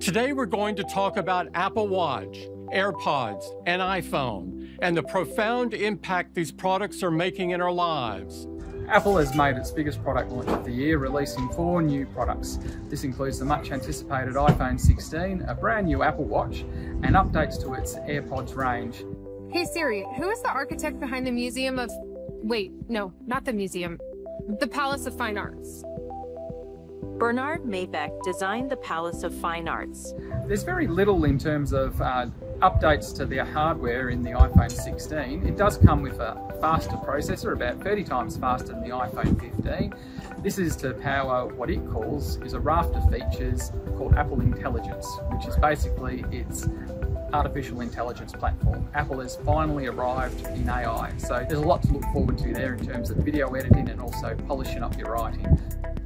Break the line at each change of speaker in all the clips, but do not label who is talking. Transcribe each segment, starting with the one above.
Today, we're going to talk about Apple Watch, AirPods, and iPhone, and the profound impact these products are making in our lives.
Apple has made its biggest product launch of the year, releasing four new products. This includes the much anticipated iPhone 16, a brand new Apple Watch, and updates to its AirPods range.
Hey Siri, who is the architect behind the Museum of... Wait, no, not the museum. The Palace of Fine Arts.
Bernard Maybeck designed the Palace of Fine Arts.
There's very little in terms of uh, updates to the hardware in the iPhone 16. It does come with a faster processor, about 30 times faster than the iPhone 15. This is to power what it calls is a raft of features called Apple Intelligence, which is basically its artificial intelligence platform. Apple has finally arrived in AI, so there's a lot to look forward to there in terms of video editing and also polishing up your writing.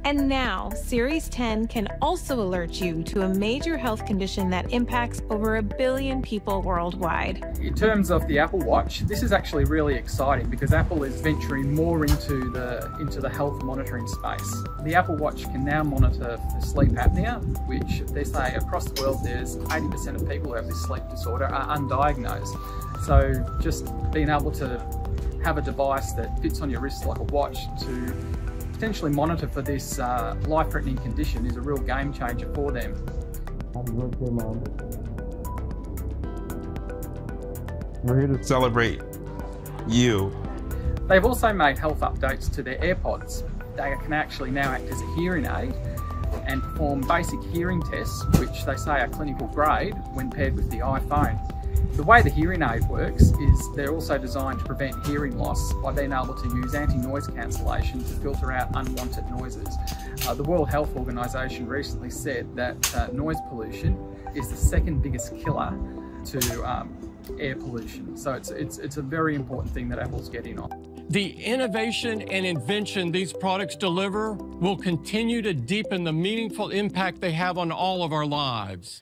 And now, Series 10 can also alert you to a major health condition that impacts over a billion people worldwide.
In terms of the Apple Watch, this is actually really exciting because Apple is venturing more into the into the health monitoring space. The Apple Watch can now monitor for sleep apnea, which they say across the world there's 80% of people who have this sleep disorder are undiagnosed. So just being able to have a device that fits on your wrist like a watch to potentially monitor for this uh, life-threatening condition is a real game changer for them.
Happy birthday, Mom.
We're here to celebrate you.
They've also made health updates to their AirPods. They can actually now act as a hearing aid and perform basic hearing tests, which they say are clinical grade when paired with the iPhone. The way the hearing aid works is they're also designed to prevent hearing loss by being able to use anti-noise cancellation to filter out unwanted noises. Uh, the World Health Organization recently said that uh, noise pollution is the second biggest killer to um, air pollution. So it's, it's, it's a very important thing that Apple's getting on.
The innovation and invention these products deliver will continue to deepen the meaningful impact they have on all of our lives.